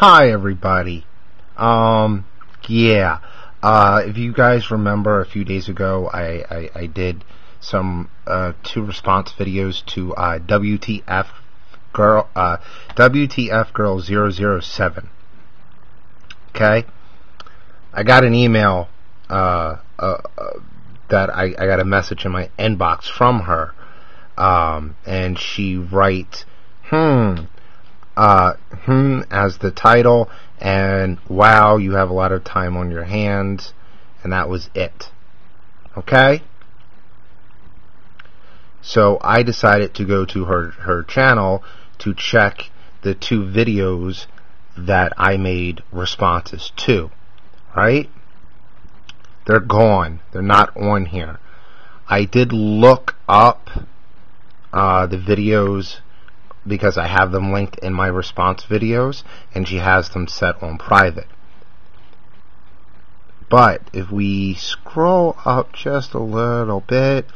Hi, everybody. Um, yeah. Uh, if you guys remember, a few days ago, I, I, I did some uh, two response videos to uh, WTF girl uh, WTF girl 007. Okay, I got an email uh, uh, that I, I got a message in my inbox from her, um, and she writes, "Hmm." Uh, hmm as the title, and wow, you have a lot of time on your hands, and that was it. Okay? So I decided to go to her, her channel to check the two videos that I made responses to. Right? They're gone. They're not on here. I did look up uh, the videos because I have them linked in my response videos and she has them set on private. But if we scroll up just a little bit,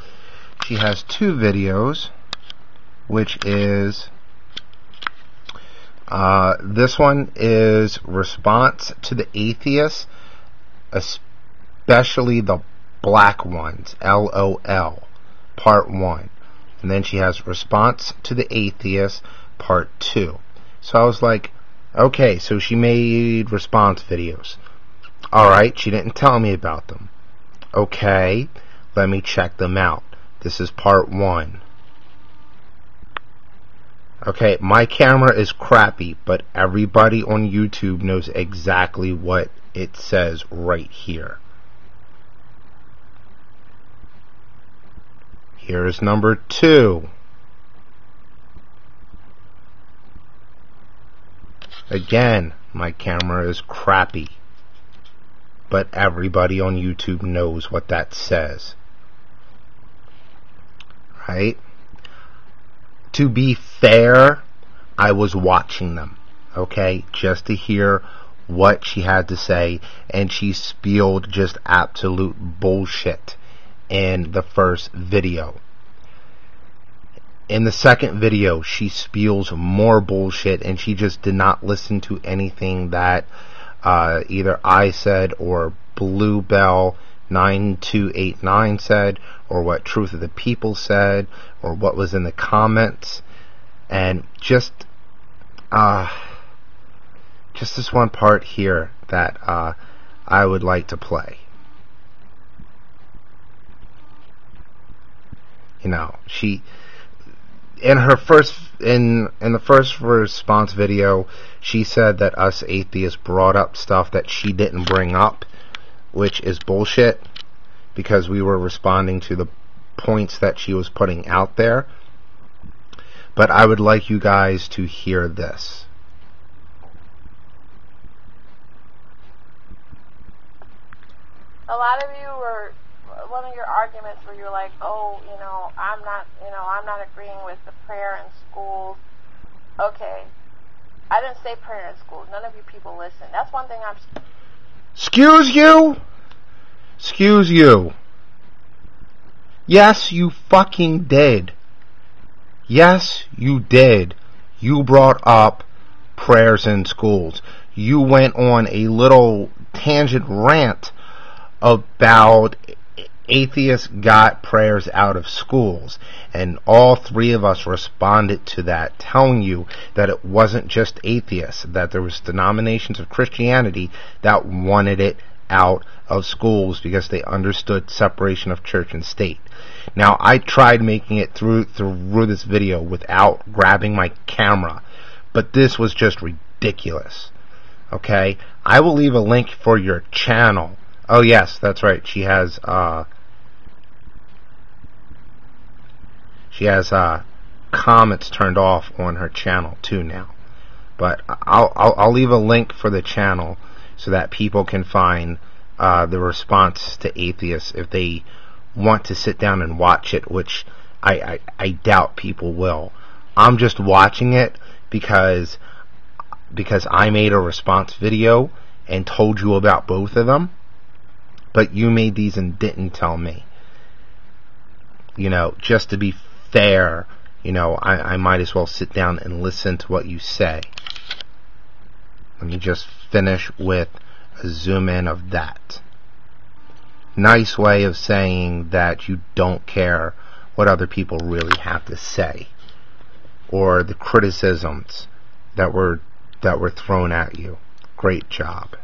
she has two videos, which is uh, this one is response to the atheists, especially the black ones, LOL, part one. And then she has response to the atheist, part two. So I was like, okay, so she made response videos. Alright, she didn't tell me about them. Okay, let me check them out. This is part one. Okay, my camera is crappy, but everybody on YouTube knows exactly what it says right here. Here's number two. Again, my camera is crappy, but everybody on YouTube knows what that says. Right? To be fair, I was watching them, okay, just to hear what she had to say, and she spilled just absolute bullshit in the first video. In the second video, she spews more bullshit and she just did not listen to anything that uh, either I said or Bluebell 9289 said or what Truth of the People said or what was in the comments and just uh, just this one part here that uh, I would like to play. You know, she in her first in in the first response video, she said that us atheists brought up stuff that she didn't bring up, which is bullshit because we were responding to the points that she was putting out there. But I would like you guys to hear this. A lot of you were one of your arguments where you're like, oh, you know, I'm not, you know, I'm not agreeing with the prayer in schools. Okay, I didn't say prayer in schools. None of you people listen. That's one thing I'm. Excuse you. Excuse you. Yes, you fucking did. Yes, you did. You brought up prayers in schools. You went on a little tangent rant about atheists got prayers out of schools. And all three of us responded to that, telling you that it wasn't just atheists, that there was denominations of Christianity that wanted it out of schools because they understood separation of church and state. Now, I tried making it through through this video without grabbing my camera, but this was just ridiculous. Okay? I will leave a link for your channel. Oh yes, that's right. She has uh She has uh, comments turned off on her channel too now. But I'll, I'll, I'll leave a link for the channel so that people can find uh, the response to atheists if they want to sit down and watch it, which I, I, I doubt people will. I'm just watching it because because I made a response video and told you about both of them, but you made these and didn't tell me. You know, just to be fair, you know, I, I might as well sit down and listen to what you say. Let me just finish with a zoom in of that. Nice way of saying that you don't care what other people really have to say or the criticisms that were that were thrown at you. Great job.